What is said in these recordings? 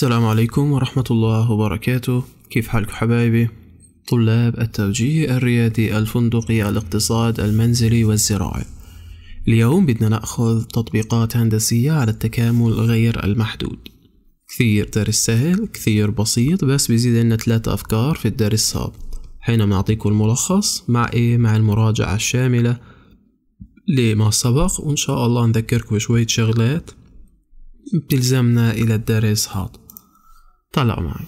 السلام عليكم ورحمة الله وبركاته. كيف حالكم حبايبي؟ طلاب التوجيه الريادي الفندقي الاقتصاد المنزلي والزراعي. اليوم بدنا نأخذ تطبيقات هندسية على التكامل غير المحدود. كثير درس سهل كثير بسيط بس بيزيد لنا ثلاث أفكار في الدرس هذا حين نعطيكم الملخص مع إيه؟ مع المراجعة الشاملة. لما سبق؟ وإن شاء الله نذكركم بشوية شغلات. بتلزمنا إلى الدرس هذا. طلعوا معي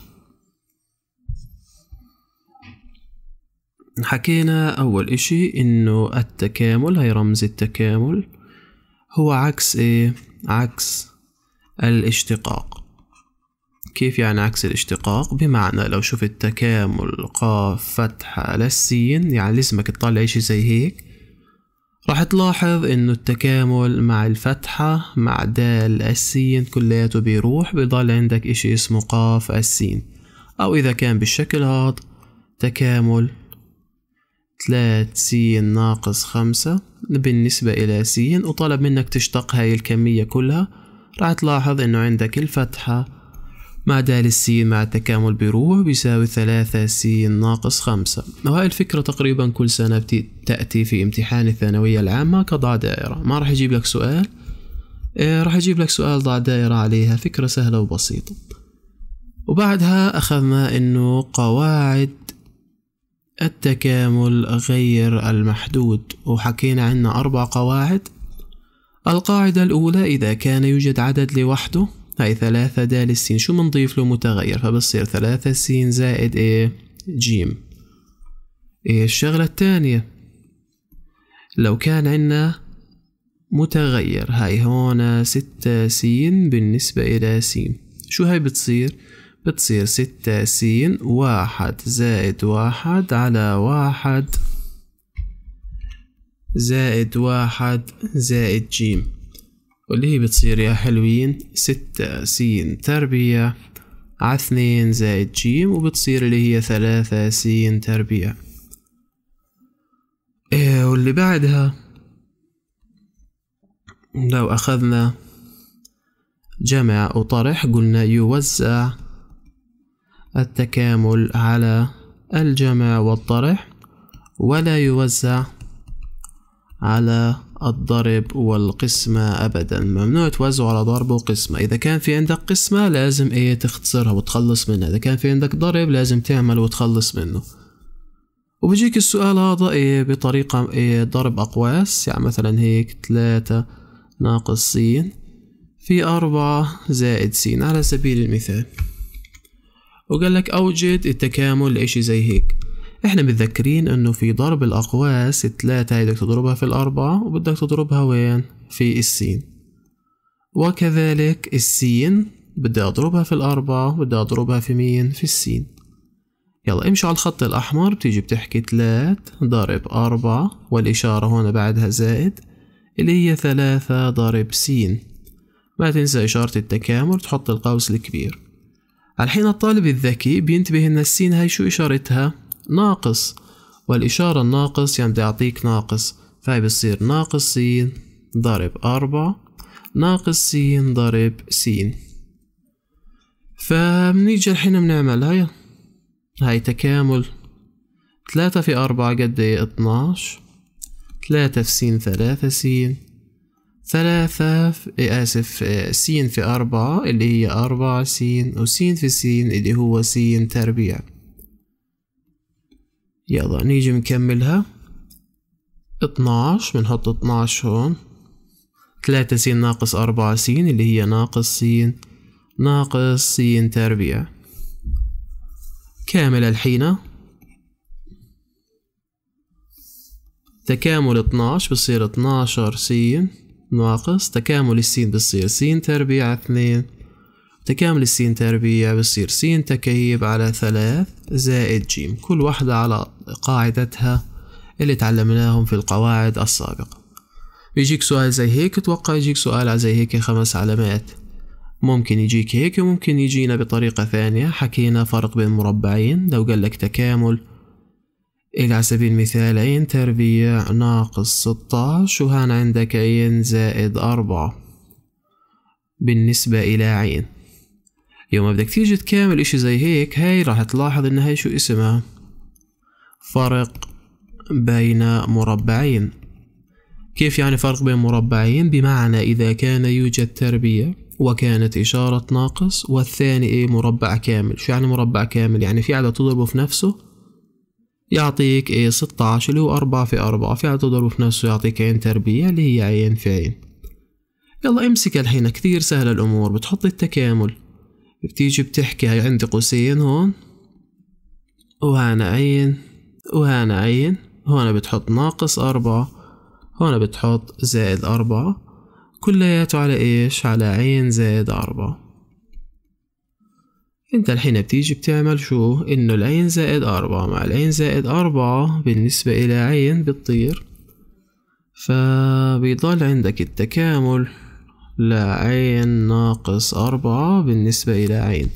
حكينا أول إشي إنه التكامل هي رمز التكامل هو عكس إيه؟ عكس الاشتقاق كيف يعني عكس الاشتقاق؟ بمعنى لو شفت تكامل قاف فتحة للسين يعني لازمك تطلع إشي زي هيك راح تلاحظ إنه التكامل مع الفتحة مع دال السين كلياته بيروح بيضل عندك إشي اسمه قاف السين. أو إذا كان بالشكل هاد تكامل تلات سين ناقص خمسة بالنسبة إلى سين وطلب منك تشتق هاي الكمية كلها. راح تلاحظ إنه عندك الفتحة مع دال السين مع التكامل بيروح بيساوي ثلاثة سين ناقص خمسة. وهاي الفكرة تقريبا كل سنة تأتي في امتحان الثانوية العامة كضع دائرة. ما راح يجيب لك سؤال؟ إيه راح يجيب لك سؤال ضع دائرة عليها. فكرة سهلة وبسيطة. وبعدها أخذنا إنه قواعد التكامل غير المحدود. وحكينا عنا أربع قواعد. القاعدة الأولى إذا كان يوجد عدد لوحده هاي ثلاثة دال السين. شو منضيف له متغير؟ فبصير ثلاثة سين زائد إيه؟ جيم. إيه الشغلة الثانية؟ لو كان عنا متغير هاي هون ستة سين بالنسبة إلى سين. شو هاي بتصير؟ بتصير ستة سين واحد زائد واحد على واحد زائد واحد زائد جيم. واللي هي بتصير يا حلوين ستة سين تربيع ع اثنين زائد جيم وبتصير اللي هي ثلاثة سين تربيع إيه واللي بعدها؟ لو أخذنا جمع وطرح قلنا يوزع التكامل على الجمع والطرح ولا يوزع على الضرب والقسمة أبدا. ممنوع توزعه على ضرب وقسمة. إذا كان في عندك قسمة لازم إيه تختصرها وتخلص منها. إذا كان في عندك ضرب لازم تعمل وتخلص منه. وبيجيك السؤال هذا إيه بطريقة إيه ضرب أقواس. يعني مثلا هيك تلاتة ناقص س. في أربعة زائد س. على سبيل المثال. وقال لك أوجد التكامل لإشي زي هيك. إحنا متذكرين إنه في ضرب الأقواس التلاتة بدك تضربها في الأربعة وبدك تضربها وين؟ في السين. وكذلك السين بدي أضربها في الأربعة وبدي أضربها في مين؟ في السين. يلا امشي على الخط الأحمر بتيجي بتحكي تلات ضرب أربعة والإشارة هون بعدها زائد اللي هي ثلاثة ضرب سين. ما تنسى إشارة التكامل تحط القوس الكبير. الحين الطالب الذكي بينتبه إن السين هاي شو إشارتها؟ ناقص. والإشارة الناقص يعني بدي أعطيك ناقص. فهي بتصير ناقص س ضرب أربعة ناقص س ضرب س فبنيجي الحين بنعمل هاي. هاي تكامل. ثلاثة في أربعة قد إيه؟ اتناش ثلاثة في س ثلاثة س ثلاثة في آسف س في أربعة اللي هي أربعة س وس في س اللي هو س تربيع. يلا نيجي نكملها. اتناش بنحط اتناش هون. تلاتة س ناقص أربعة س اللي هي ناقص س ناقص س تربيع. كامل الحين تكامل اتناش بصير اتناشر س ناقص. تكامل السين بصير س تربيع اثنين. تكامل السين تربيع بصير س تكيب على ثلاث زائد جيم كل واحدة على قاعدتها اللي تعلمناهم في القواعد السابقة. بيجيك سؤال زي هيك أتوقع يجيك سؤال على زي هيك خمس علامات. ممكن يجيك هيك وممكن يجينا بطريقة ثانية. حكينا فرق بين مربعين لو قال لك تكامل إلى على سبيل المثال عين تربيع ناقص ستاش وهان عندك عين زائد أربعة بالنسبة إلى عين. يوم بدك تيجي تكامل إشي زي هيك هاي راح تلاحظ إن هاي شو اسمها؟ فرق بين مربعين. كيف يعني فرق بين مربعين؟ بمعنى إذا كان يوجد تربية وكانت إشارة ناقص والثاني إيه مربع كامل. شو يعني مربع كامل؟ يعني في عدد تضربه في نفسه يعطيك إيه 16 اللي هو أربعة في أربعة. في عدد تضربه في نفسه يعطيك عين تربية اللي هي عين في عين. يلا امسك الحين كثير سهلة الأمور. بتحط التكامل. بتيجي بتحكي هاي عندي قوسين هون وهنا عين وهنا عين هون بتحط ناقص أربعة هون بتحط زائد أربعة كلياته على إيش؟ على عين زائد أربعة. أنت الحين بتيجي بتعمل شو؟ إنه العين زائد أربعة مع العين زائد أربعة بالنسبة إلى عين بتطير فبيضل عندك التكامل. لعين ناقص أربعة بالنسبة إلى عين.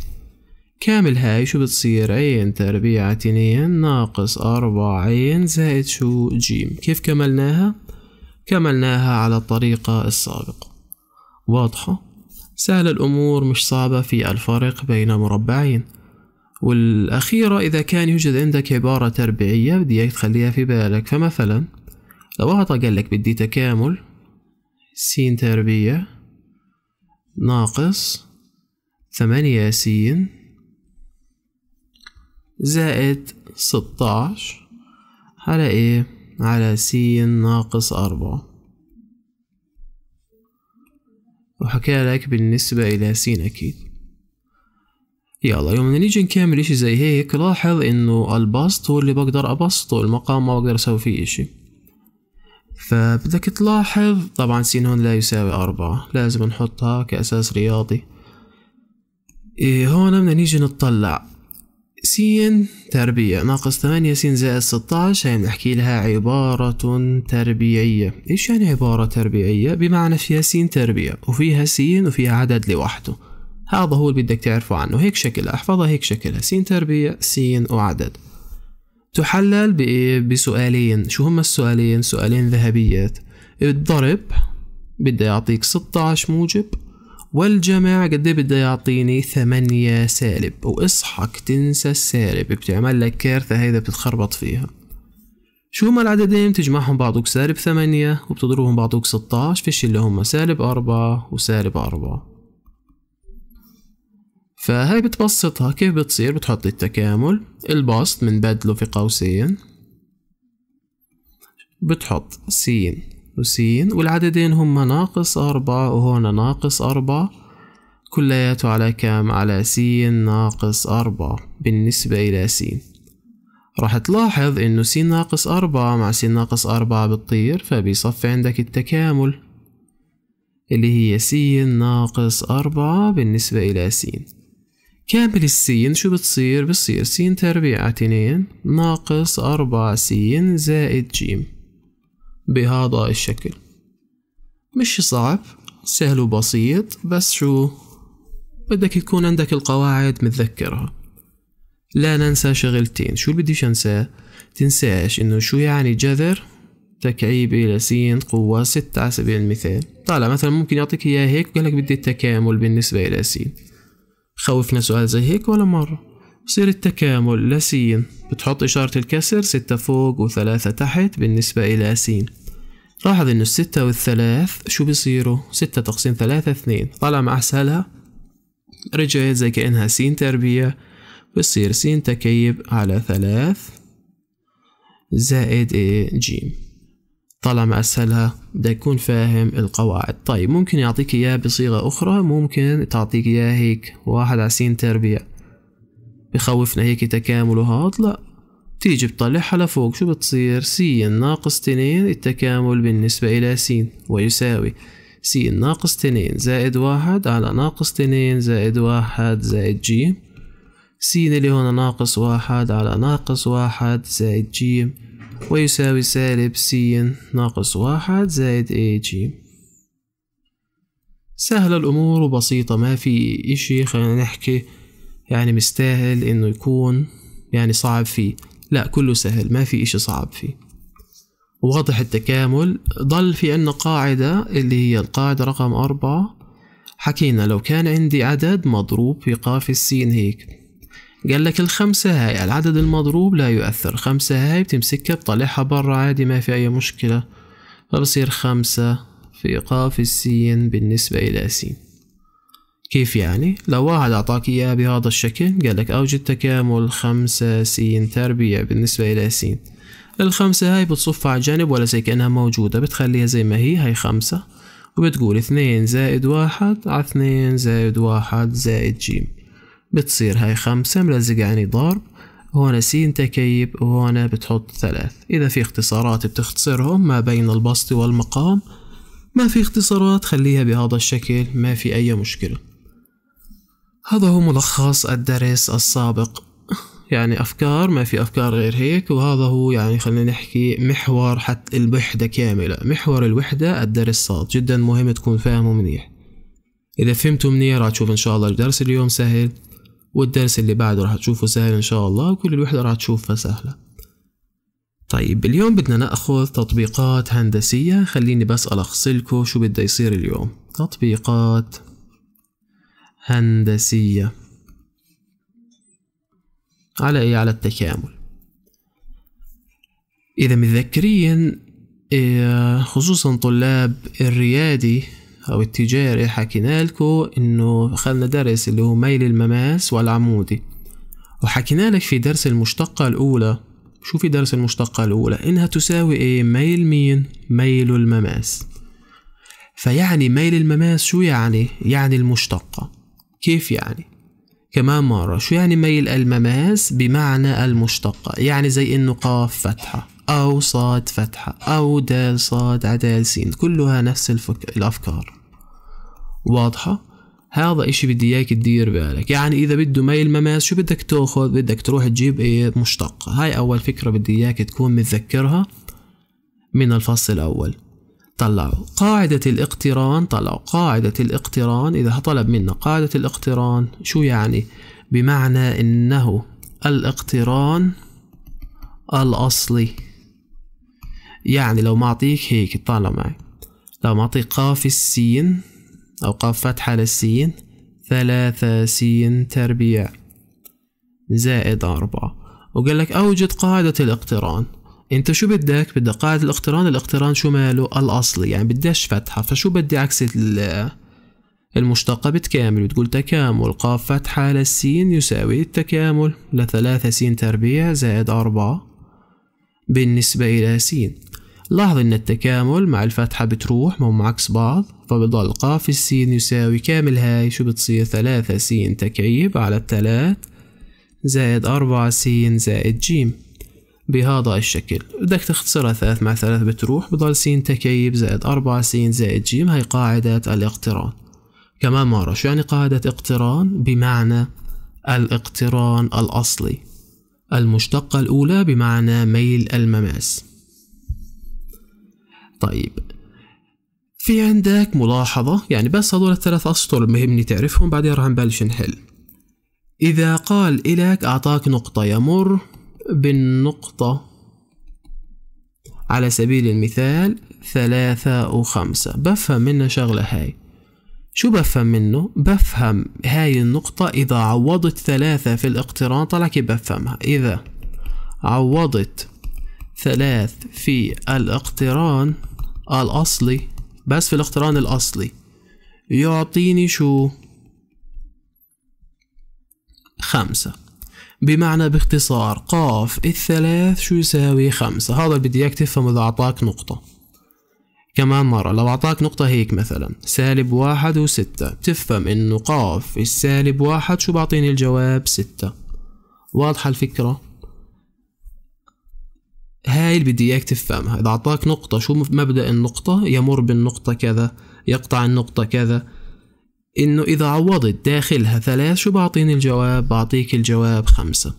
كامل هاي شو بتصير؟ عين تربيع اثنين ناقص أربعة عين زائد شو؟ جيم. كيف كملناها؟ كملناها على الطريقة السابقة. واضحة؟ سهل الأمور مش صعبة في الفرق بين مربعين. والأخيرة إذا كان يوجد عندك عبارة تربيعية بدي تخليها في بالك. فمثلا لو أعطى قال لك بدي تكامل س تربية ناقص ثمانية س زائد ستاش على إيه؟ على س ناقص أربعة. وحكى لك بالنسبة إلى س أكيد. يلا يوم نيجي نكمل إشي زي هيك لاحظ إنه البسط هو اللي بقدر أبسطه المقام ما بقدر أسوي فيه إشي. فبدك تلاحظ طبعا س هون لا يساوي أربعة لازم نحطها كأساس رياضي. إيه هون بدنا نيجي نطلع. س تربيع ناقص ثمانية س زائد ستاش هاي بنحكي لها عبارة تربيعية. إيش يعني عبارة تربيعية؟ بمعنى فيها س تربيع وفيها س وفيها عدد لوحده. هذا هو اللي بدك تعرفه عنه هيك شكلها احفظها هيك شكلها. س تربيع س وعدد. تحلل بسؤالين. شو هم السؤالين؟ سؤالين ذهبيات. الضرب بده يعطيك 16 موجب والجمع قد بده يعطيني ثمانية سالب؟ وإصحك تنسى السالب بتعمل لك كارثة هيدا بتتخربط فيها. شو هما العددين؟ بتجمعهم بعضوك سالب ثمانية وبتضربهم بعضوك ستاش فيش اللي هما سالب أربعة وسالب أربعة. فهاي بتبسطها؟ كيف بتصير؟ بتحط التكامل. البسط من بدله في قوسين. بتحط س وسين والعددين هما ناقص أربعة وهنا ناقص أربعة. كلياته على كام؟ على س ناقص أربعة بالنسبة إلى س راح تلاحظ إنه س ناقص أربعة مع س ناقص أربعة بتطير فبيصفي عندك التكامل اللي هي س ناقص أربعة بالنسبة إلى س كامل السين شو بتصير؟ بتصير س تربيع اتنين ناقص أربعة س زائد جيم بهذا الشكل. مش صعب سهل وبسيط بس شو؟ بدك يكون عندك القواعد متذكرها. لا ننسى شغلتين. شو بديش انساه تنساش إنه شو يعني جذر؟ تكعيب إلى س قوة ستة على سبيل المثال. طالع مثلا ممكن يعطيك إياه هيك وقال لك بدي التكامل بالنسبة إلى س خوفنا سؤال زي هيك ولا مرة؟ بصير التكامل لسين بتحط إشارة الكسر ستة فوق وثلاثة تحت بالنسبة إلى س لاحظ إنه الستة والثلاث شو بيصيروا؟ ستة تقسيم ثلاثة اثنين. طالع مع أسهلها؟ رجعت زي كأنها س تربيع بصير س تكيب على ثلاث زائد إيه؟ جيم. طالع مع أسهلها بدك تكون فاهم القواعد. طيب ممكن يعطيك إياه بصيغة أخرى؟ ممكن تعطيك إياه هيك واحد س تربيع. بخوفنا هيك تكامل وهاد لا. تيجي بتطلعها لفوق شو بتصير؟ س ناقص تنين التكامل بالنسبة إلى س ويساوي س ناقص تنين زائد واحد على ناقص تنين زائد واحد زائد ج س اللي هنا ناقص واحد على ناقص واحد زائد ج ويساوي سالب س ناقص واحد زائد اي جي سهلة الأمور وبسيطة ما في إشي خلينا نحكي يعني مستاهل إنه يكون يعني صعب فيه. لا كله سهل ما في إشي صعب فيه. واضح التكامل. ضل في عنا قاعدة اللي هي القاعدة رقم أربعة. حكينا لو كان عندي عدد مضروب في قاف السين هيك. قال لك الخمسة هاي العدد المضروب لا يؤثر. خمسة هاي بتمسكها بطلعها برا عادي ما في أي مشكلة. فبصير خمسة في قاف السين بالنسبة إلى سين. كيف يعني؟ لو واحد أعطاك إياه بهذا الشكل قال لك أوجد تكامل خمسة سين تربيع بالنسبة إلى سين. الخمسة هاي بتصفها على جانب ولا زي كأنها موجودة بتخليها زي ما هي هاي خمسة. وبتقول اثنين زائد واحد على اثنين زائد واحد زائد جيم. بتصير هاي خمسة ملزقة يعني ضرب. هون سين تكيب وهون بتحط ثلاث. إذا في اختصارات بتختصرهم ما بين البسط والمقام ما في اختصارات خليها بهذا الشكل ما في أي مشكلة. هذا هو ملخص الدرس السابق. يعني أفكار ما في أفكار غير هيك وهذا هو يعني خلينا نحكي محور حتى الوحدة كاملة. محور الوحدة الدرس صاد جدا مهم تكون فاهمه منيح. إذا فهمتوا منيح راح تشوف إن شاء الله الدرس اليوم سهل. والدرس اللي بعده راح تشوفه سهل إن شاء الله وكل الوحدة راح تشوفها سهلة. طيب اليوم بدنا نأخذ تطبيقات هندسية. خليني بس ألخص لكم شو بده يصير اليوم. تطبيقات هندسية. على إيه؟ على التكامل. إذا متذكرين إيه، خصوصا طلاب الريادي أو التجاري حكينا لكم إنه خلنا درس اللي هو ميل المماس والعمودي. وحكينا لك في درس المشتقة الأولى. شو في درس المشتقة الأولى؟ إنها تساوي إيه؟ ميل مين؟ ميل المماس. فيعني ميل المماس شو يعني؟ يعني المشتقة. كيف يعني؟ كمان مرة. شو يعني ميل المماس؟ بمعنى المشتقة. يعني زي إنه قاف فتحة. أو صاد فتحة أو دال صاد ع دال سين كلها نفس الفك... الأفكار. واضحة؟ هذا إشي بدي إياك تدير بالك. يعني إذا بده ميل مماس شو بدك تأخذ؟ بدك تروح تجيب إيه؟ مشتقة هاي أول فكرة بدي إياك تكون متذكرها من الفصل الأول. طلعوا. قاعدة الاقتران طلعوا. قاعدة الاقتران إذا طلب منا قاعدة الاقتران شو يعني؟ بمعنى إنه الاقتران الأصلي. يعني لو معطيك هيك طالع معي. لو معطيك قاف السين أو قاف فتحة للسين ثلاثة سين تربيع. زائد أربعة. وقال لك أوجد قاعدة الاقتران. أنت شو بدك؟ بدك قاعدة الاقتران. الاقتران شو ماله؟ الأصلي. يعني بديش فتحة. فشو بدي عكس المشتقة؟ بتكامل. وتقول تكامل. قاف فتحة للسين يساوي التكامل. لثلاثة سين تربيع زائد أربعة بالنسبة إلى سين. لاحظ إن التكامل مع الفتحة بتروح ما هم عكس بعض فبضل قاف السين يساوي كامل هاي شو بتصير؟ ثلاثة سين تكعيب على التلات زائد أربعة سين زائد جيم. بهذا الشكل. بدك تختصرها ثلاث مع ثلاث بتروح بضل س تكعيب زائد أربعة س زائد ج هي قاعدة الاقتران. كمان مرة شو يعني قاعدة اقتران؟ بمعنى الاقتران الأصلي. المشتقة الأولى بمعنى ميل المماس. طيب. في عندك ملاحظة؟ يعني بس هذول الثلاث أسطر المهمني تعرفهم بعدين راح نبلش نحل. إذا قال إلك أعطاك نقطة يمر بالنقطة على سبيل المثال ثلاثة وخمسة. بفهم منه شغلة هاي. شو بفهم منه؟ بفهم هاي النقطة إذا عوضت ثلاثة في الاقتران طلع كيف بفهمها؟ إذا عوضت ثلاث في الاقتران الأصلي. بس في الاقتران الأصلي. يعطيني شو؟ خمسة. بمعنى باختصار قاف الثلاث شو يساوي خمسة؟ هذا اللي بدي إياك تفهم إذا أعطاك نقطة. كمان مرة لو أعطاك نقطة هيك مثلا سالب واحد وستة. بتفهم إنه قاف السالب واحد شو بعطيني الجواب؟ ستة. واضحة الفكرة؟ هاي اللي بدي إياك تفهمها. إذا أعطاك نقطة شو مبدأ النقطة؟ يمر بالنقطة كذا يقطع النقطة كذا. إنه إذا عوضت داخلها ثلاث شو بعطيني الجواب؟ بعطيك الجواب خمسة.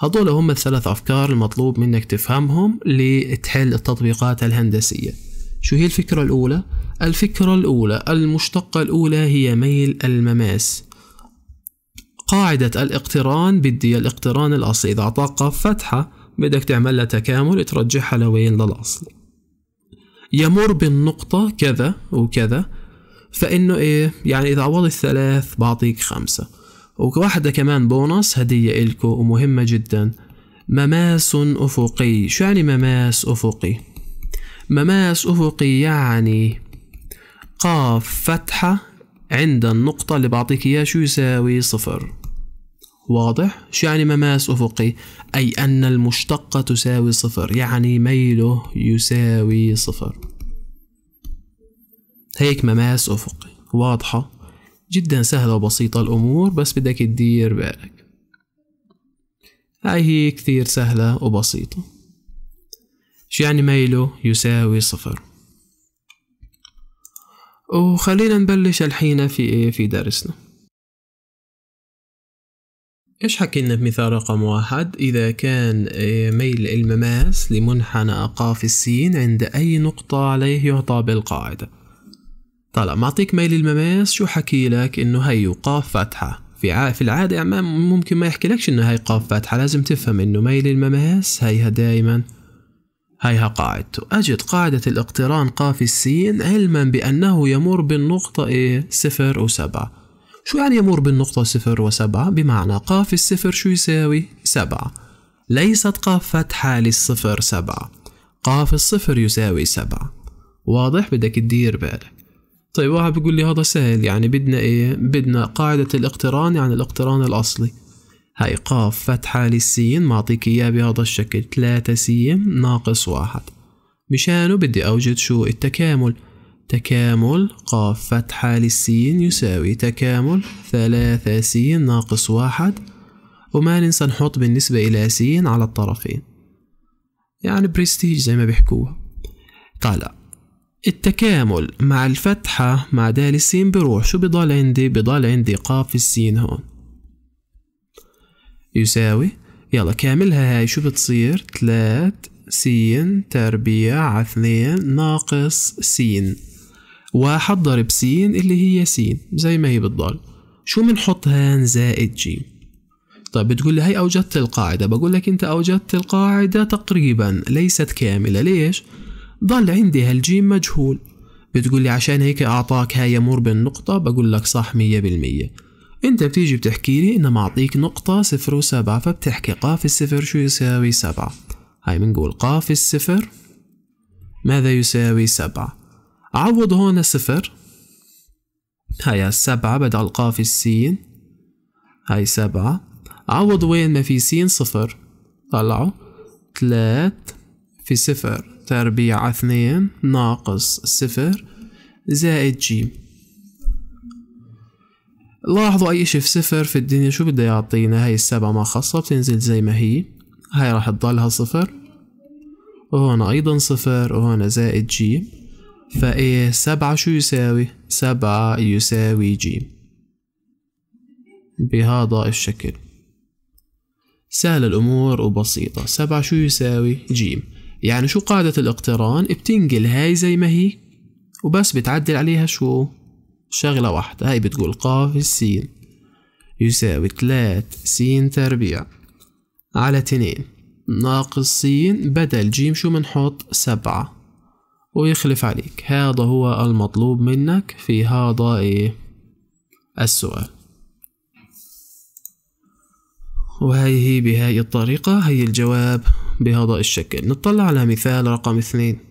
هدول هم الثلاث أفكار المطلوب منك تفهمهم لتحل التطبيقات الهندسية. شو هي الفكرة الأولى؟ الفكرة الأولى المشتقة الأولى هي ميل المماس. قاعدة الاقتران بدي الاقتران الأصلي. إذا أعطاك فتحة بدك تعمل لها تكامل ترجعها لوين؟ للأصل. يمر بالنقطة كذا وكذا فإنه إيه؟ يعني إذا عوضت ثلاث بعطيك خمسة. وواحدة كمان بونص هدية إلكو ومهمة جدا. مماس أفقي. شو يعني مماس أفقي؟ مماس أفقي يعني قاف فتحة عند النقطة اللي بعطيك إياه شو يساوي؟ صفر. واضح؟ شو يعني مماس أفقي؟ أي أن المشتقة تساوي صفر يعني ميله يساوي صفر. هيك مماس أفقي. واضحة؟ جدا سهلة وبسيطة الأمور بس بدك تدير بالك. هاي هي كثير سهلة وبسيطة. شو يعني ميله يساوي صفر؟ وخلينا نبلش الحين في إيه؟ في درسنا. إيش حكينا بمثال رقم واحد؟ إذا كان إيه، ميل المماس لمنحنى قاف السين عند أي نقطة عليه يعطى بالقاعدة. طلع معطيك ميل المماس شو حكي لك؟ إنه هي قاف فتحة. في في العادة يعني ممكن ما يحكي لكش إنه هي قاف فتحة لازم تفهم إنه ميل المماس هيها دايما هيها قاعدته. أجد قاعدة الاقتران قاف السين علما بأنه يمر بالنقطة إيه صفر وسبعة. شو يعني يمر بالنقطة صفر وسبعة؟ بمعنى قاف الصفر شو يساوي؟ سبعة. ليست قاف فتحة للصفر سبعة. قاف الصفر يساوي سبعة. واضح؟ بدك تدير بالك. طيب واحد بيقول لي هذا سهل يعني بدنا إيه؟ بدنا قاعدة الاقتران يعني الاقتران الأصلي. هاي قاف فتحة للسين معطيك إياه بهذا الشكل ثلاثة سين ناقص واحد. مشانه بدي أوجد شو؟ التكامل. تكامل قاف فتحة للسين يساوي تكامل ثلاثة سين ناقص واحد. وما ننسى نحط بالنسبة إلى سين على الطرفين. يعني بريستيج زي ما بيحكوها طالع التكامل مع الفتحة مع دال السين بروح شو بضل عندي؟ بضل عندي قاف السين هون. يساوي يلا كاملها هاي شو بتصير؟ تلات سين تربيع اثنين ناقص سين. واحد ضرب سين اللي هي سين زي ما هي بتضل شو بنحط هان زائد جيم طيب بتقول لي هي أوجدت القاعدة بقول لك أنت أوجدت القاعدة تقريبا ليست كاملة. ليش؟ ضل عندي هالجيم مجهول. بتقول لي عشان هيك أعطاك هاي يمر بالنقطة؟ بقول لك صح مية بالمية. أنت بتيجي بتحكي لي إنه معطيك نقطة صفر وسبعة فبتحكي قاف الصفر شو يساوي سبعة؟ هاي بنقول قاف الصفر ماذا يساوي سبعة؟ عوض هون صفر. هاي السبعة بدل قاف السين. هاي سبعة. عوض وين ما في سين صفر. طلعوا. تلات في صفر. تربيع اثنين. ناقص صفر. زائد جيم لاحظوا أي إشي في صفر في الدنيا؟ شو بده يعطينا؟ هاي السبعة ما خصها بتنزل زي ما هي. هاي راح تضلها صفر. وهون أيضا صفر وهون زائد جيم فإيه سبعة شو يساوي؟ سبعة يساوي جيم بهذا الشكل. سهل الأمور وبسيطة. سبعة شو يساوي جيم يعني شو قاعدة الاقتران؟ بتنقل هاي زي ما هي. وبس بتعدل عليها شو؟ شغلة واحدة. هاي بتقول قاف السين. يساوي تلات سين تربيع. على اتنين ناقص سين بدل جيم شو منحط سبعة. ويخلف عليك. هذا هو المطلوب منك في هذا إيه السؤال. وهي هي بهاي الطريقة هي الجواب بهذا الشكل. نطلع على مثال رقم اثنين.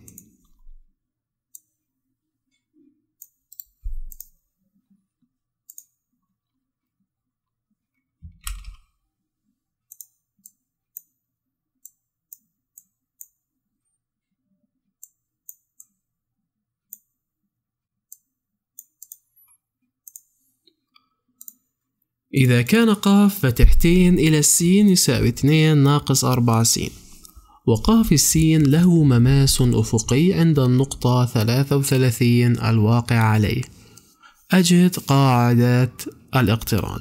إذا كان قاف فتحتين إلى السين يساوي اثنين ناقص أربعة سين. وقاف السين له مماس أفقي عند النقطة ثلاثة وثلاثين الواقع عليه. أجد قاعدة الاقتران.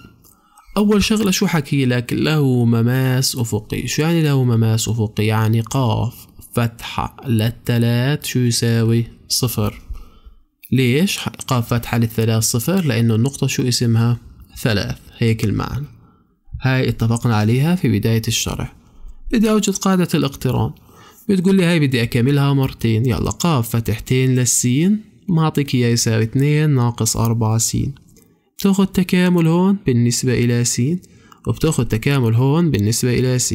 أول شغلة شو حكي لك؟ له مماس أفقي. شو يعني له مماس أفقي؟ يعني قاف فتحة للثلاث شو يساوي؟ صفر. ليش قاف فتحة للثلاث صفر؟ لأنه النقطة شو اسمها؟ ثلاث. هيك المعنى هاي اتفقنا عليها في بداية الشرح. بدي أوجد قاعدة الاقتران. بتقول لي هاي بدي أكملها مرتين. يلا قاف فتحتين للسين. معطيك إياه يساوي اتنين ناقص أربعة س بتاخد تكامل هون بالنسبة إلى س وبتاخد تكامل هون بالنسبة إلى س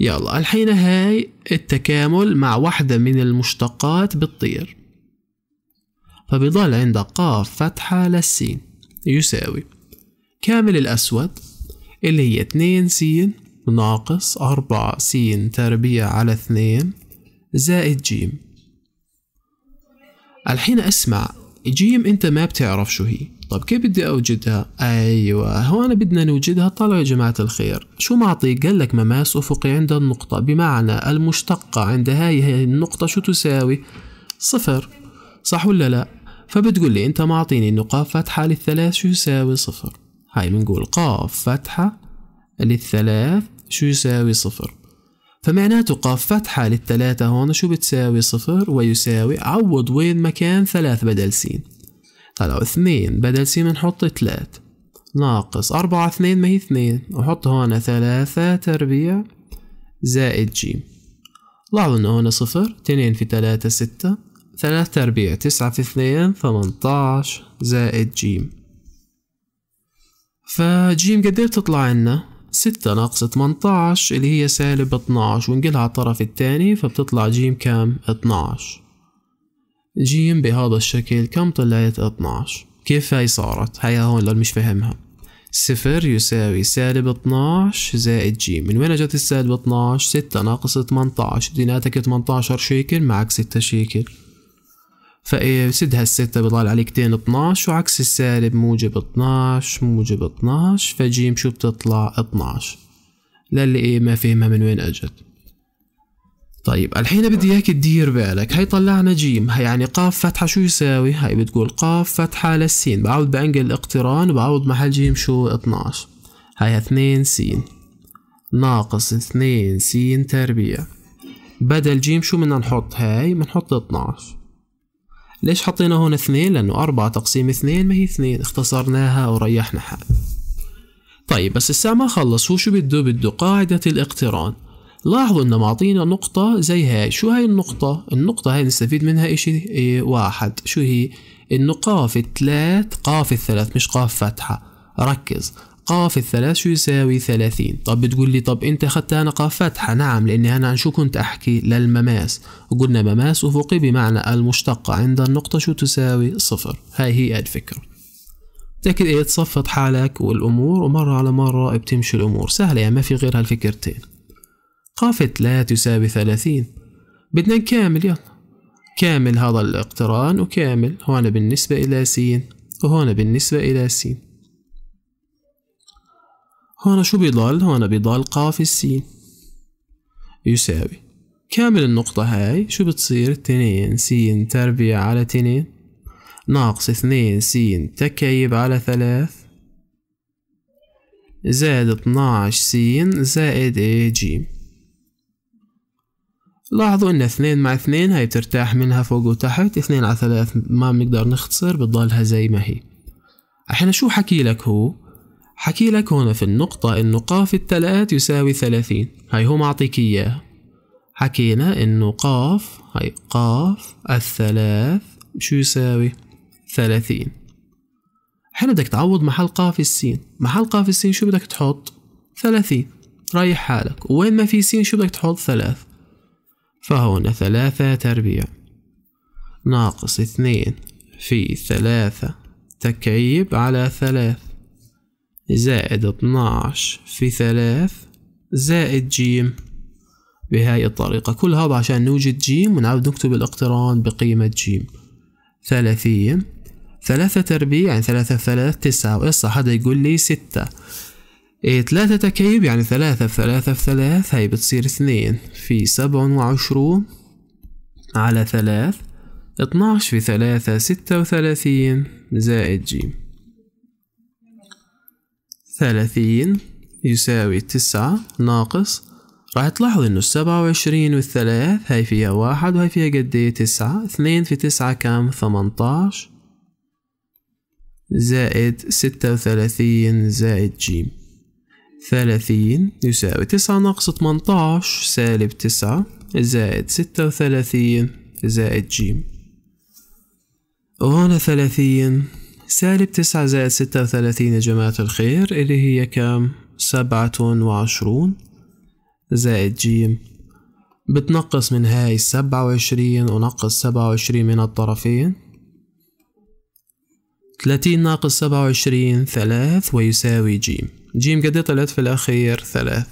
يلا الحين هاي التكامل مع واحدة من المشتقات بتطير. فبيضل عندك قاف فتحة للسين. يساوي. تكامل الأسود اللي هي اتنين س ناقص أربعة س تربيع على اثنين زائد جيم. الحين أسمع جيم أنت ما بتعرف شو هي. طب كيف بدي أوجدها؟ أيوه هون بدنا نوجدها. طلعوا يا جماعة الخير. شو معطيك قال لك مماس أفقي عند النقطة. بمعنى المشتقة عند هاي, هاي النقطة شو تساوي؟ صفر. صح ولا لا؟ فبتقول لي أنت معطيني انه قاف فتحة للثلاث شو يساوي؟ صفر. هاي بنقول قاف فتحة للثلاث شو يساوي صفر؟ فمعناته قاف فتحة للتلاتة هون شو بتساوي صفر؟ ويساوي عوض وين مكان ثلاث بدل س. طلعوا اثنين بدل س بنحط تلات ناقص أربعة اثنين ما هي اثنين. وحط هون ثلاثة تربيع زائد جيم لاحظوا إنه هون صفر اثنين في ثلاثة ستة. ثلاث تربيع تسعة في اثنين ثمنتاش زائد جيم فجيم قديه بتطلع عنا؟ ستة ناقص تمنتاش اللي هي سالب اتناش ونقلها على الطرف التاني فبتطلع جيم كام؟ اتناش جيم بهذا الشكل كم طلعت؟ اتناش كيف هاي صارت؟ هاي هون اللي مش فاهمها صفر يساوي سالب اتناش زائد جيم. من وين اجت السالب اتناش ستة ناقص تمنتاش. ديناتك تمنتاشر شيكل معك ستة شيكل. فايه سد هالستة بضل عليك تين اتناش وعكس السالب موجب اتناش موجب اتناش فجيم شو بتطلع اتناش للي إيه ما فهمها من وين أجت. طيب الحين بدي إياك تدير بالك. هي طلعنا جيم. هي يعني قاف فتحة شو يساوي؟ هاي بتقول قاف فتحة للسين. بعوض بأنقل الاقتران وبعوض محل جيم شو؟ اتناش هاي اثنين سين. ناقص اثنين سين تربيع. بدل جيم شو بدنا نحط؟ هاي بنحط اتناش ليش حطينا هون اثنين؟ لأنه أربعة تقسيم اثنين ما هي اثنين اختصرناها وريحنا حالنا طيب بس لساعه ما خلص هو شو بده؟ بده قاعدة الاقتران. لاحظوا إنه معطينا نقطة زي هاي. شو هاي النقطة؟ النقطة هاي نستفيد منها إشي إيه واحد. شو هي؟ إنه قاف الثلاث قاف الثلاث مش قاف فتحة. ركز. قاف الثلاث شو يساوي ثلاثين. طب بتقول لي طب أنت اخذت أنا قاف فتحة. نعم لأني أنا عن شو كنت أحكي؟ للمماس. وقلنا مماس أفقي بمعنى المشتقة عند النقطة شو تساوي؟ صفر. هاي هي الفكرة تأكد إيه تصفط حالك والأمور ومرة على مرة بتمشي الأمور. سهلة يعني ما في غير هالفكرتين. قاف لا تساوي ثلاثين. بدنا نكامل يلا. كامل هذا الاقتران وكامل. هون بالنسبة إلى س وهون بالنسبة إلى س هون شو بيضل هون بيضل قاف السين. يساوي. كامل النقطة هاي شو بتصير؟ اتنين سين تربيع على اتنين ناقص اثنين سين تكيب على ثلاث. زائد اتناش سين زائد إيه جيم لاحظوا إن اثنين مع اثنين هاي بترتاح منها فوق وتحت. اثنين على ثلاث ما بنقدر نختصر بتضلها زي ما هي. الحين شو حكي لك هو؟ حكي لك هنا في النقطة إنه قاف التلات يساوي ثلاثين. هاي هو معطيك إياه. حكينا إنه قاف هاي قاف الثلاث شو يساوي؟ ثلاثين. حين بدك تعوض محل قاف السين. محل قاف السين شو بدك تحط؟ ثلاثين. رايح حالك. وين ما في سين شو بدك تحط؟ ثلاث. فهنا ثلاثة تربيع. ناقص اثنين. في ثلاثة. تكعيب على ثلاث. زائد اتناش في ثلاث زائد جيم. بهاي الطريقة. كل هذا عشان نوجد جيم ونعود نكتب الاقتران بقيمة جيم. ثلاثين. ثلاثة تربيع يعني ثلاثة في ثلاث تسعة. وإصحى حدا يقول لي ستة. إيه ثلاثة تكعيب يعني ثلاثة في ثلاثة في ثلاث. هاي بتصير اثنين. في سبع وعشرون على ثلاث. اتناش في ثلاثة ستة وثلاثين. زائد جيم. ثلاثين يساوي تسعة ناقص. راح تلاحظ إنه السبعة وعشرين والثلاث هاي فيها واحد وهاي فيها قد تسعة. اثنين في تسعة كام؟ ثمنتاش زائد ستة وثلاثين زائد جيم ثلاثين يساوي تسعة ناقص تمنتاش سالب تسعة زائد ستة وثلاثين زائد جيم وهنا ثلاثين سالب تسعة زائد ستة وثلاثين يا جماعة الخير اللي هي كم سبعة وعشرون زائد جيم بتنقص من هاي السبعة وعشرين ونقص سبعة وعشرين من الطرفين. ثلاثين ناقص سبعة وعشرين ثلاث ويساوي جيم جيم قد طلعت في الأخير ثلاث.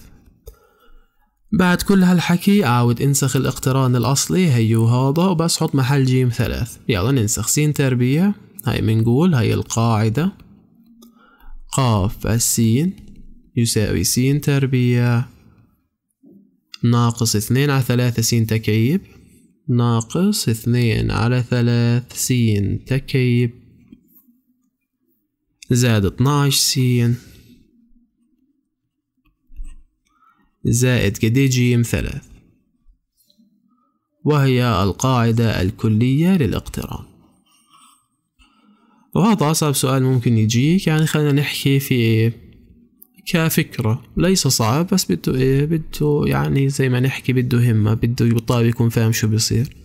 بعد كل هالحكي عاود انسخ الاقتران الأصلي هيو هذا وبس حط محل جيم ثلاث. يلا ننسخ. سين تربيع. هاي منقول هاي القاعدة. قاف السين يساوي سين تربيع. ناقص اثنين على ثلاثة سين تكعيب ناقص اثنين على ثلاث سين تكعيب زائد اتناش سين. زائد قد جيم ثلاث. وهي القاعدة الكلية للاقتران. وهذا أصعب سؤال ممكن يجيك. يعني خلينا نحكي في كفكرة. ليس صعب بس بده إيه بده يعني زي ما نحكي بده همة بده الطالب يكون فاهم شو بيصير.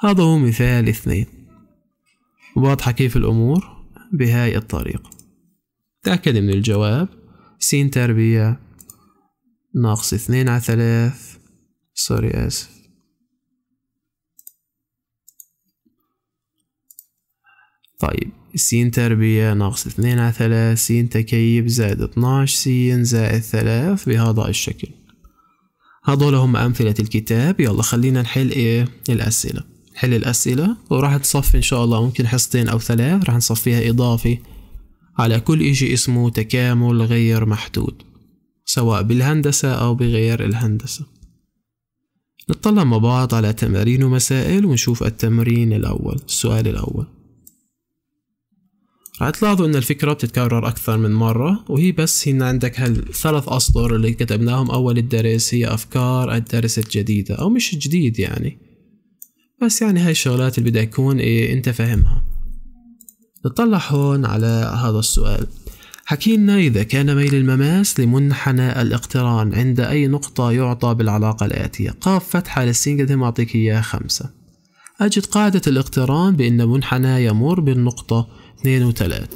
هذا هو مثال اثنين. واضحة كيف الأمور؟ بهاي الطريقة. تأكد من الجواب. س تربيع ناقص اثنين على ثلاث. سوري آسف. طيب س تربيع ناقص اثنين على ثلاث س تكيب زائد اتناش س زائد ثلاث بهذا الشكل. هذول هم أمثلة الكتاب. يلا خلينا نحل إيه؟ الأسئلة. نحل الأسئلة وراح تصفي إن شاء الله ممكن حصتين أو ثلاث راح نصفيها إضافي على كل إشي اسمه تكامل غير محدود سواء بالهندسة أو بغير الهندسة. نطلع مع بعض على تمارين ومسائل ونشوف التمرين الأول السؤال الأول. راح تلاحظوا إن الفكرة بتتكرر أكثر من مرة وهي بس هنا عندك هالثلاث أسطر اللي كتبناهم. أول الدرس هي أفكار الدرس الجديدة أو مش جديد يعني. بس يعني هاي الشغلات اللي بدها يكون إيه أنت فاهمها. نطلع هون على هذا السؤال. حكينا إذا كان ميل المماس لمنحنى الاقتران عند أي نقطة يعطى بالعلاقة الآتية. قاف فتحة للسين قد أعطيك إياه خمسة. أجد قاعدة الاقتران بأن منحنى يمر بالنقطة اثنين وثلاث.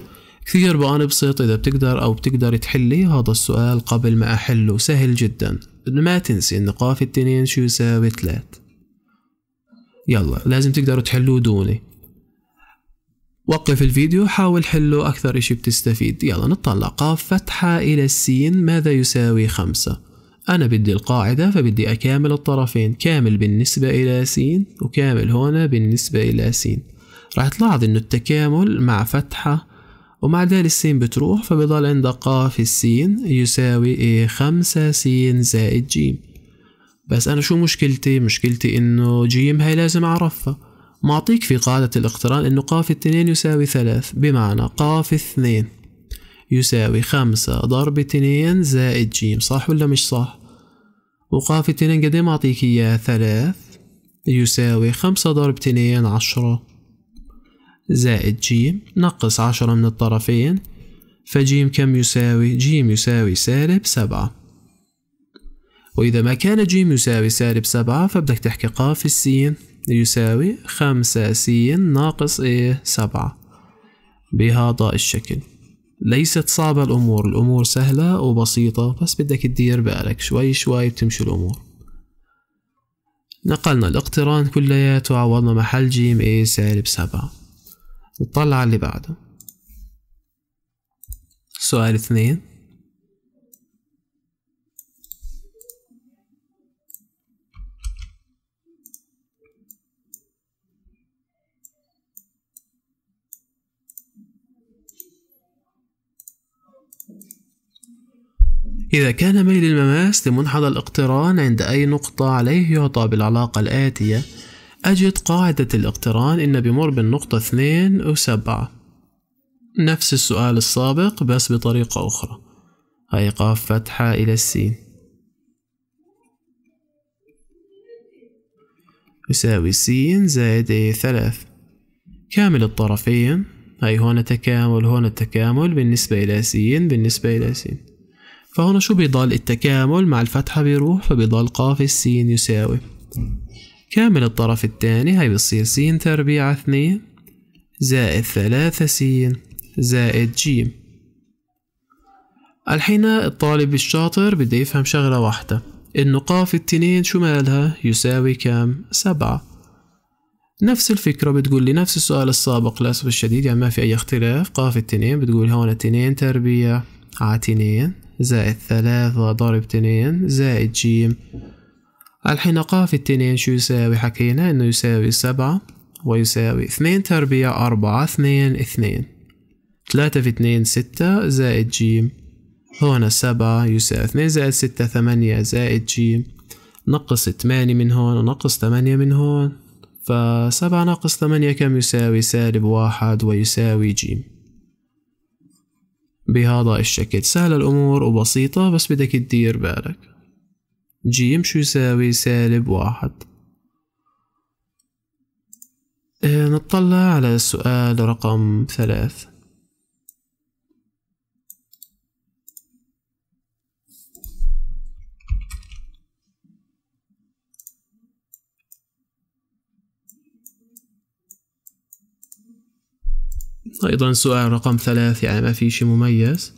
كثير بقى نبسط إذا بتقدر أو بتقدر تحلي هذا السؤال قبل ما أحله. سهل جدا. ما تنسي إن قاف التنين شو يساوي ثلاث. يلا لازم تقدروا تحلوه دوني. وقف الفيديو حاول حله أكثر إشي بتستفيد. يلا نطلع. قاف فتحة إلى السين ماذا يساوي خمسة؟ أنا بدي القاعدة فبدي أكامل الطرفين. كامل بالنسبة إلى س وكامل هنا بالنسبة إلى س راح تلاحظ إنه التكامل مع فتحة ومع دال السين بتروح فبضل عندك قاف السين يساوي إيه خمسة س زائد جيم بس أنا شو مشكلتي؟ مشكلتي إنه جيم هاي لازم أعرفها. معطيك في قاعدة الاقتران إنه قاف اثنين يساوي ثلاث. بمعنى قاف اثنين يساوي خمسة. ضرب اثنين زائد جيم صح ولا مش صح؟ وقاف اثنين قد معطيك إياه؟ ثلاث يساوي خمسة ضرب اثنين عشرة. زائد جيم نقص عشرة من الطرفين. فجيم كم يساوي؟ جيم يساوي سالب سبعة. وإذا ما كان جيم يساوي سالب سبعة فبدك تحكي قاف السين. يساوي خمسة س ناقص إيه سبعة. بهذا الشكل. ليست صعبة الأمور. الأمور سهلة وبسيطة بس بدك تدير بالك. شوي شوي بتمشي الأمور. نقلنا الاقتران كلياته وعوضنا محل جيم إيه سالب سبعة. على اللي بعده. سؤال اثنين. إذا كان ميل المماس لمنحنى الاقتران عند أي نقطة عليه يعطى بالعلاقة الآتية أجد قاعدة الاقتران إن بمر بالنقطة اثنين وسبعة. نفس السؤال السابق بس بطريقة أخرى. هاي قاف فتحة إلى السين. يساوي س زائد ثلاث. كامل الطرفين. هاي هون تكامل هون تكامل بالنسبة إلى س بالنسبة إلى س فهنا شو بيضل التكامل؟ مع الفتحة بيروح فبيضل قاف السين يساوي. كامل الطرف الثاني هاي بتصير س تربيع اثنين زائد ثلاثة س زائد ج الحين الطالب الشاطر بده يفهم شغلة واحدة إنه قاف التنين شو مالها؟ يساوي كام؟ سبعة. نفس الفكرة بتقول لي نفس السؤال السابق للأسف الشديد يعني ما في أي اختلاف. قاف التنين بتقول هون تنين تربيع على تنين زائد ثلاثة ضرب تنين زائد جيم الحين قاف التنين شو يساوي؟ حكينا إنه يساوي سبعة ويساوي اثنين تربيع أربعة اثنين اثنين. ثلاثة في اثنين ستة زائد جيم هون سبعة يساوي اثنين زائد ستة ثمانية زائد جيم نقص ثمانية من هون ونقص ثمانية من هون. فسبعة ناقص ثمانية كم يساوي؟ سالب واحد ويساوي جيم بهذا الشكل. سهلة الأمور وبسيطة بس بدك تدير بالك. جيم شو يساوي سالب واحد. آه نطلع على السؤال رقم ثلاث. أيضا سؤال رقم ثلاث يعني ما في شيء مميز.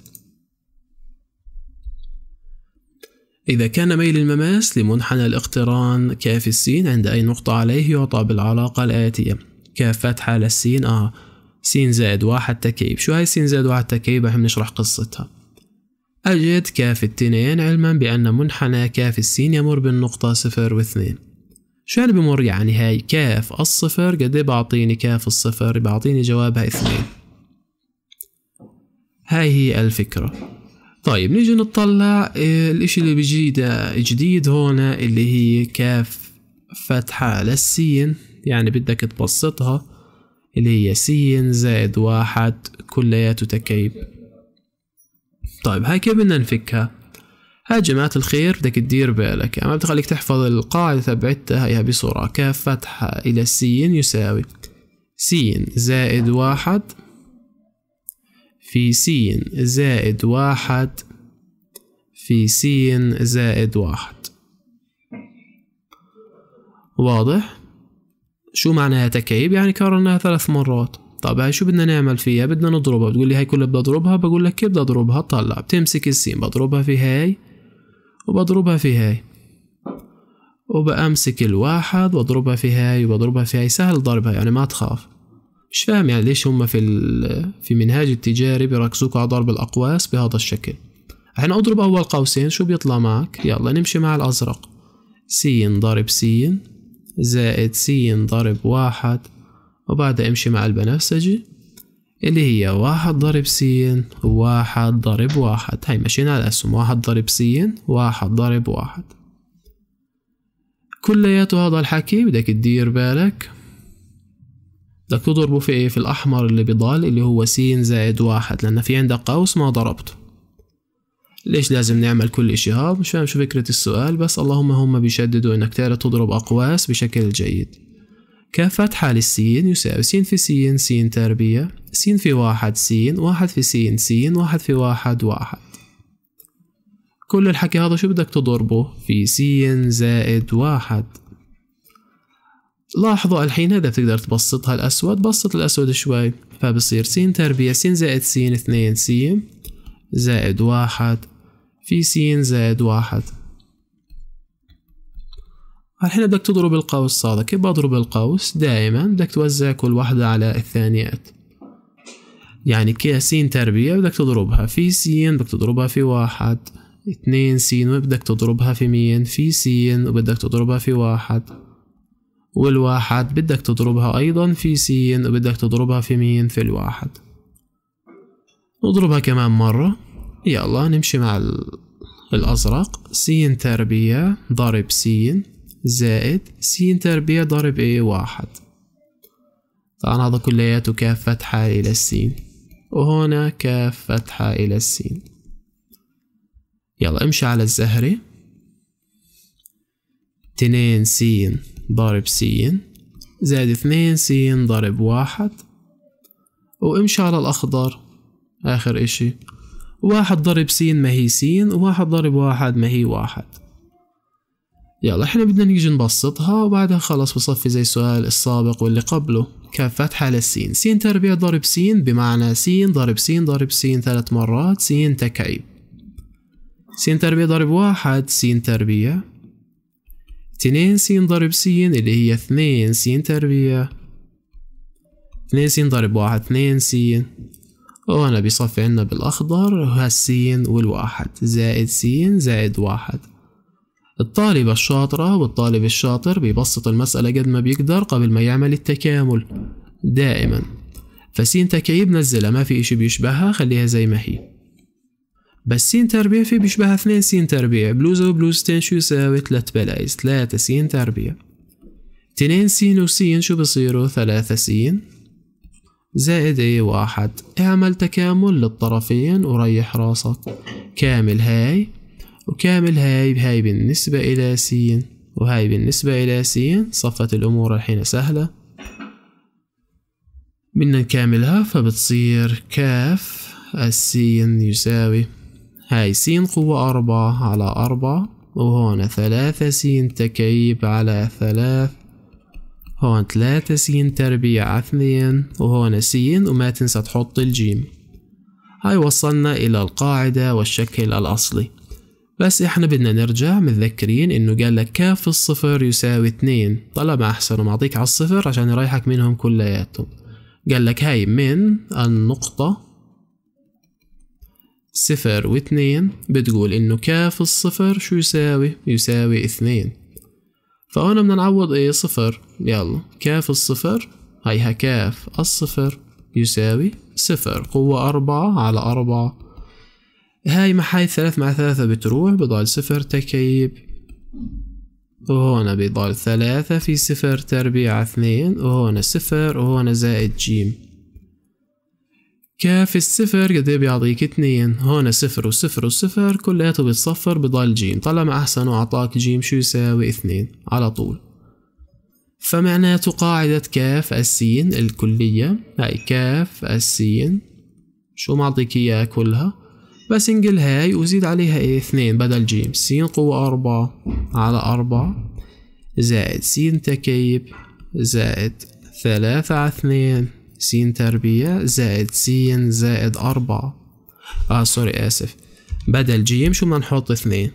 إذا كان ميل المماس لمنحنى الاقتران قاف السين عند أي نقطة عليه يعطى بالعلاقة الآتية. قاف فتحة للسين آه س زائد واحد تكعيب. شو هاي س زائد واحد تكعيب؟ رح نشرح قصتها. أجد قاف التنين علما بأن منحنى قاف السين يمر بالنقطة صفر واثنين. شو يعني بمر؟ يعني هاي قاف الصفر قد إيه بعطيني قاف الصفر؟ بعطيني جوابها اثنين. هاي هي الفكرة. طيب نيجي نطلع آه، الإشي اللي بيجي جديد هنا اللي هي كاف فتحة للسين يعني بدك تبسطها اللي هي سين زائد واحد كلياته تكيب طيب هاي كيف بدنا نفكها؟ هاي جماعة الخير بدك تدير بالك. يعني ما بتخليك تحفظ القاعدة تبعتها هيها بسرعة كاف فتحة إلى سين يساوي سين زائد واحد في سين زائد واحد في سين زائد واحد. واضح؟ شو معناها تكعيب؟ يعني كررناها ثلاث مرات. طب هاي شو بدنا نعمل فيها؟ بدنا نضربها. بتقول لي هاي كلها بدي اضربها بقول لك كيف بدي اضربها؟ طلع. بتمسك السين. بضربها في هاي وبضربها في هاي. وبأمسك الواحد واضربها في هاي وبضربها في هاي. سهل ضربها يعني ما تخاف. مش فاهم يعني ليش هم في في منهاج التجاري بيركزوك على ضرب الأقواس بهذا الشكل. الحين أضرب أول قوسين شو بيطلع معك؟ يلا نمشي مع الأزرق. س ضرب س زائد س ضرب واحد. وبعدها امشي مع البنفسجي. اللي هي واحد ضرب س واحد ضرب واحد. هاي مشينا على الأسهم. واحد ضرب س واحد ضرب واحد. كلياته هذا الحكي؟ بدك تدير بالك؟ بدك تضربه في في الأحمر اللي بضل اللي هو س زائد واحد لأن في عندك قوس ما ضربته. ليش لازم نعمل كل إشي؟ هذا مش فاهم شو فكرة السؤال بس اللهم هم بيشددوا إنك تعرف تضرب أقواس بشكل جيد. كفتحة للسين يساوي س في س س تربيع س في واحد س واحد في س س واحد في واحد واحد. كل الحكي هذا شو بدك تضربه؟ في س زائد واحد. لاحظوا الحين هذا بتقدر تبسطها الأسود بسط الأسود شوي فبصير س تربيع س زائد س اثنين س زائد واحد. في س زائد واحد. الحين بدك تضرب القوس هذا كيف بضرب القوس دائما بدك توزع كل واحدة على الثانيات. يعني كيسين تربية بدك تضربها في سين بدك تضربها في واحد اثنين سين وبدك تضربها في مين في سين وبدك تضربها في واحد. والواحد بدك تضربها أيضا في سين وبدك تضربها في مين؟ في الواحد. نضربها كمان مرة. يلا نمشي مع الأزرق. سين تربية ضرب سين زائد س تربيع ضرب إيه واحد. طبعا هذا كلياته كاف فتحة إلى السين وهنا كاف فتحة إلى السين يلا امشي على الزهري اتنين س ضرب س زائد اثنين س ضرب واحد. وامشي على الأخضر آخر إشي. واحد ضرب س ما هي س وواحد ضرب واحد ما هي واحد. يلا إحنا بدنا نيجي نبسطها وبعدها خلص بصفي زي السؤال السابق واللي قبله. قاف فتحة للسين سين تربيع ضرب سين بمعنى سين ضرب سين ضرب سين ثلاث مرات. سين تكعيب. سين تربيع ضرب واحد سين تربيع اثنين سين ضرب سين اللي هي اثنين سين تربيع اثنين سين ضرب واحد اثنين سين. وهنا بيصفي عنا بالأخضر هالسين والواحد. زائد سين زائد واحد. الطالبة الشاطرة والطالب الشاطر بيبسط المسألة قد ما بيقدر قبل ما يعمل التكامل دائما. فسين تكعيب نزلها ما في إشي بيشبهها خليها زي ما هي. بس سين تربيع في بيشبهها اثنين سين تربيع بلوزة وبلوزتين شو يساوي؟ تلات بلايز. ثلاثة سين تربيع اثنين سين وسين شو بصيروا؟ ثلاثة سين. زائد إيه واحد. اعمل تكامل للطرفين وريح راسك. كامل هاي. وكامل هاي هاي بالنسبة إلى س وهاي بالنسبة إلى س صفت الأمور الحين سهلة. بدنا نكاملها فبتصير كاف. السين يساوي هاي س قوة أربعة على أربعة وهون ثلاثة س تكعيب على ثلاث هون ثلاثة س تربيع على اثنين وهون س وما تنسى تحط الجيم. هاي وصلنا إلى القاعدة والشكل الأصلي. بس إحنا بدنا نرجع متذكرين إنه قال لك كاف الصفر يساوي اتنين طلب أحسن ومعطيك على الصفر عشان يريحك منهم كلياتهم. قال لك هاي من النقطة صفر واثنين بتقول إنه كاف الصفر شو يساوي؟ يساوي اثنين. فهنا بدنا نعوض إيه؟ صفر. يلا. كاف الصفر هيها كاف الصفر يساوي صفر. قوة أربعة على أربعة. هاي مع هاي ثلاث مع ثلاثة بتروح بضل صفر تكعيب وهون بضل ثلاثة في صفر تربيع اثنين. وهون صفر وهون زائد جيم. كاف الصفر قد بيعطيك؟ اتنين هون صفر وصفر وصفر كلياته بتصفر بضل جيم. طالما أحسن وأعطاك جيم شو يساوي؟ اثنين. على طول. فمعناته قاعدة كاف السين الكلية. هاي كاف السين. شو معطيك إياها كلها؟ بس انقل هاي وزيد عليها إيه؟ اثنين بدل جيم. س قوة أربعة على أربعة زائد س تكعيب زائد ثلاثة على اثنين. س تربيع زائد س زائد أربعة. آه sorry آسف. بدل جيم شو بدنا نحط اثنين.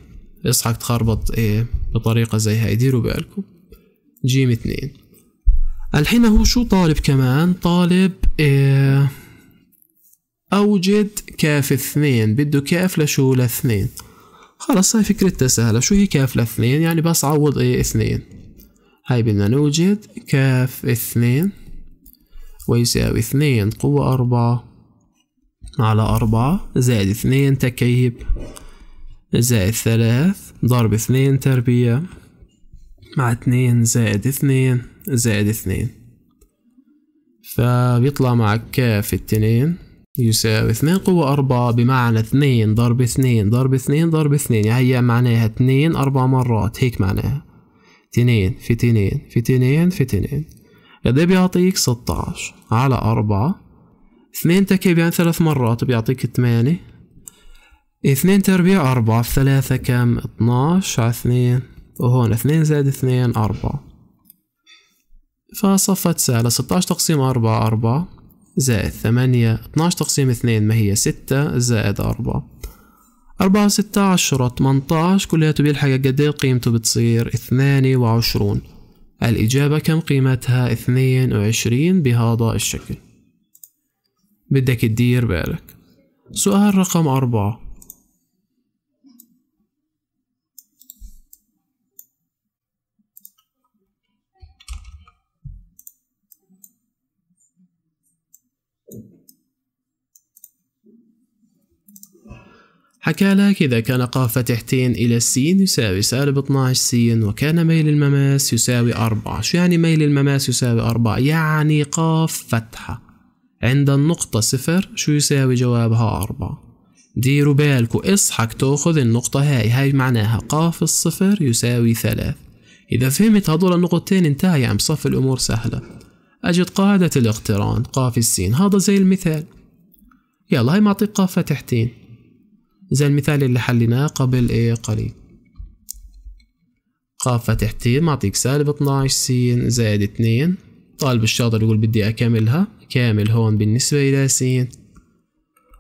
اصحك تخربط إيه بطريقة زي هاي. ديروا بالكم. جيم اثنين. الحين هو شو طالب كمان؟ طالب إيه أوجد كاف اثنين. بده كاف لشو؟ لاثنين. خلص هاي فكرتها سهلة. شو هي كاف لاثنين؟ يعني بس عوض إيه اثنين. هاي بدنا نوجد كاف اثنين. ويساوي اثنين قوة أربعة. على أربعة زائد اثنين تكيب زائد ثلاث ضرب اثنين تربيع. مع اثنين زائد اثنين زائد اثنين. فبيطلع معك كاف التنين يساوي اثنين قوة أربعة بمعنى اثنين ضرب اثنين ضرب اثنين ضرب اثنين. يعني هي معناها اثنين أربع مرات هيك معناها. اثنين في اثنين في اثنين في اثنين. قد بيعطيك ستاش على أربعة. اثنين تكيب يعني ثلاث مرات بيعطيك ثمانية. اثنين تربيع أربعة في ثلاثة كم؟ اثناش على اثنين. وهون اثنين زائد اثنين أربعة. فصفت سهلة ستاش تقسيم أربعة أربعة زائد ثمانية. اتناش تقسيم اثنين ما هي ستة زائد أربعة. أربعة وستة عشرة تمنتاش كلياته بيلحق قد إيه قيمته بتصير؟ اثنان وعشرون. الإجابة كم قيمتها؟ اثنين وعشرين بهذا الشكل. بدك تدير بالك. سؤال رقم أربعة. حكى لك إذا كان قاف فتحتين إلى السين يساوي سالب 12 سين وكان ميل المماس يساوي أربعة. شو يعني ميل المماس يساوي أربعة؟ يعني قاف فتحة. عند النقطة صفر شو يساوي جوابها؟ أربعة. ديروا بالكو اصحك تأخذ النقطة هاي. هاي معناها قاف الصفر يساوي ثلاث إذا فهمت هدول النقطتين انتهى يعني بصف الأمور سهلة. أجد قاعدة الاقتران قاف السين. هذا زي المثال. يلا هاي معطيك قاف فتحتين. زي المثال اللي حليناه قبل إيه قليل. قاف فتحتين معطيك سالب 12 س زائد 2 طالب الشاطر يقول بدي أكملها. كامل هون بالنسبة إلى س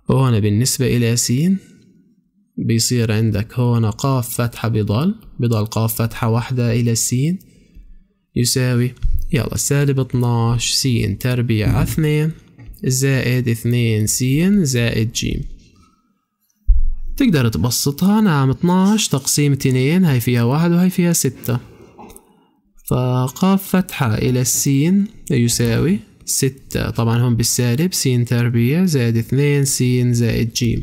وهنا بالنسبة إلى س بيصير عندك هون قاف فتحة بضل بضل قاف فتحة واحدة إلى س يساوي يلا سالب اتناش س تربيع اثنين. زائد اثنين س زائد ج تقدر تبسطها نعم اتناش تقسيم اتنين هاي فيها واحد وهي فيها ستة. فقاف فتحة إلى السين يساوي ستة. طبعا هون بالسالب س تربيع زائد اثنين س زائد ج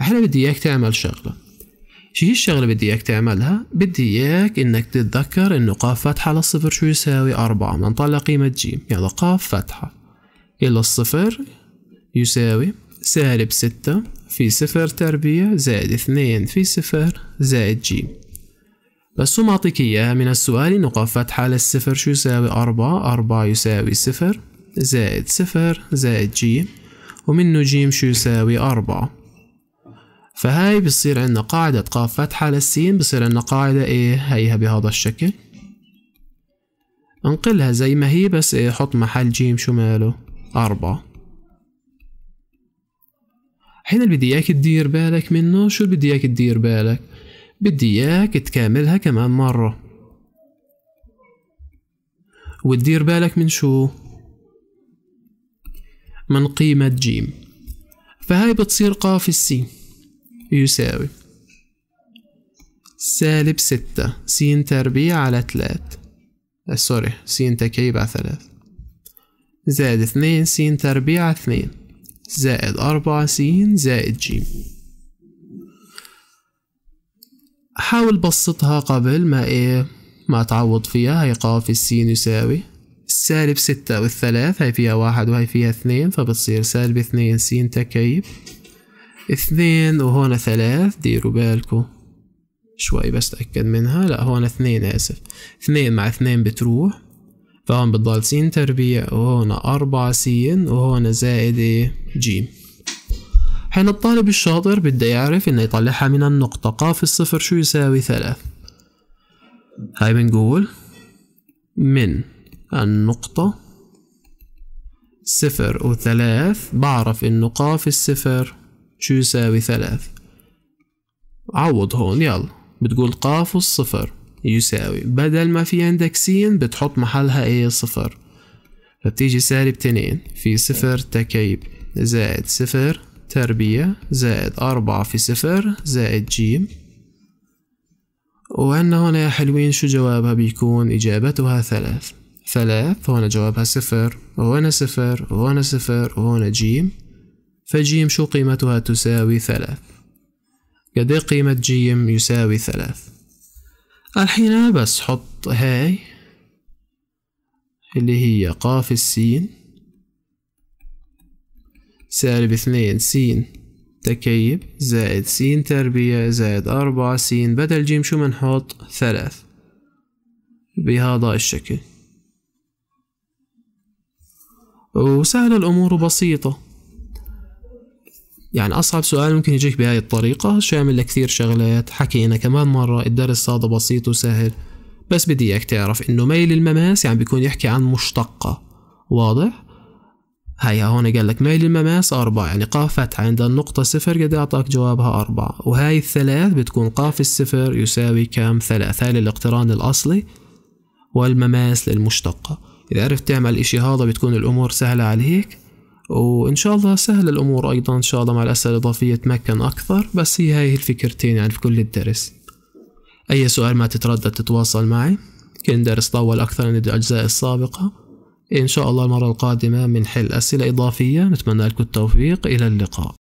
أحنا بدي اياك تعمل شغلة. شو هي الشغلة بدي اياك تعملها؟ بدي اياك إنك تتذكر إنه قاف فتحة للصفر شو يساوي؟ أربعة. نطلع قيمة ج يلا قاف فتحة. إلى الصفر يساوي سالب ستة في صفر تربيع زائد اثنين في صفر زائد ج بس هو معطيك إياها؟ من السؤال إنه قاف فتحة للصفر شو يساوي؟ أربعة. أربعة يساوي صفر زائد صفر زائد ج ومنه ج شو يساوي؟ أربعة. فهاي بصير عندنا قاعدة قاف فتحة للسين بصير عندنا قاعدة إيه هيها بهذا الشكل. انقلها زي ما هي بس إيه حط محل جيم شو ماله؟ أربعة. حين اللي بدي إياك تدير بالك منه شو اللي بدي إياك تدير بالك؟ بدي إياك تكاملها كمان مرة. وتدير بالك من شو؟ من قيمة جيم. فهاي بتصير قاف السين يساوي سالب ستة. س تربيع على تلات sorry. س تكعيب على ثلاث زائد اثنين. س تربيع على اثنين. زائد أربعة س زائد ج حاول بسطها قبل ما إيه ما تعوض فيها. هي قاف السين يساوي سالب ستة والثلاث هاي فيها واحد وهي فيها اثنين فبتصير سالب اثنين س تكعيب اثنين وهون ثلاث ديروا بالكم شوي بس تأكد منها. لا هون اثنين آسف. اثنين مع اثنين بتروح. فهون بتضل س تربيع وهون أربعة س وهون زائد ج حين الطالب الشاطر بده يعرف إنه يطلعها من النقطة قاف الصفر شو يساوي ثلاث؟ هاي بنقول من النقطة صفر وثلاث بعرف إنه قاف الصفر شو يساوي ثلاث. عوض هون يلا. بتقول قاف الصفر. يساوي. بدل ما في عندك س بتحط محلها إيه صفر. فبتيجي سالب اتنين في صفر تكعيب زائد صفر تربيع زائد أربعة في صفر. زائد جيم وعندنا هنا يا حلوين شو جوابها بيكون؟ إجابتها ثلاث. ثلاث هنا جوابها صفر. وهنا صفر. وهنا صفر. وهنا جيم فجيم شو قيمتها؟ تساوي ثلاث. قد قيمة جيم يساوي ثلاث؟ الحين بس حط هاي اللي هي قاف السين. سالب اثنين سين تكيب زائد سين تربيع زائد أربعة سين بدل جيم. شو منحط ثلاث بهذا الشكل. وسهلة الأمور بسيطة يعني أصعب سؤال ممكن يجيك بهاي الطريقة. شامل لكثير شغلات؟ حكينا كمان مرة الدرس هذا بسيط وسهل. بس بدي إياك تعرف إنه ميل المماس يعني بيكون يحكي عن مشتقة. واضح؟ هاي هون قال لك ميل المماس أربعة يعني قاف فتحة عند النقطة صفر قد أعطاك جوابها أربعة. وهاي الثلاث بتكون قاف الصفر يساوي كم؟ ثلاث هاي للاقتران الأصلي والمماس للمشتقة. إذا عرفت تعمل إشي هذا بتكون الأمور سهلة عليك. وإن شاء الله سهل الأمور أيضا. إن شاء الله مع الأسئلة الإضافية تمكن أكثر بس هي هاي الفكرتين يعني في كل الدرس. أي سؤال ما تتردد تتواصل معي. كان درس طول أكثر من الأجزاء السابقة. إن شاء الله المرة القادمة من حل أسئلة إضافية. نتمنى لكم التوفيق. إلى اللقاء.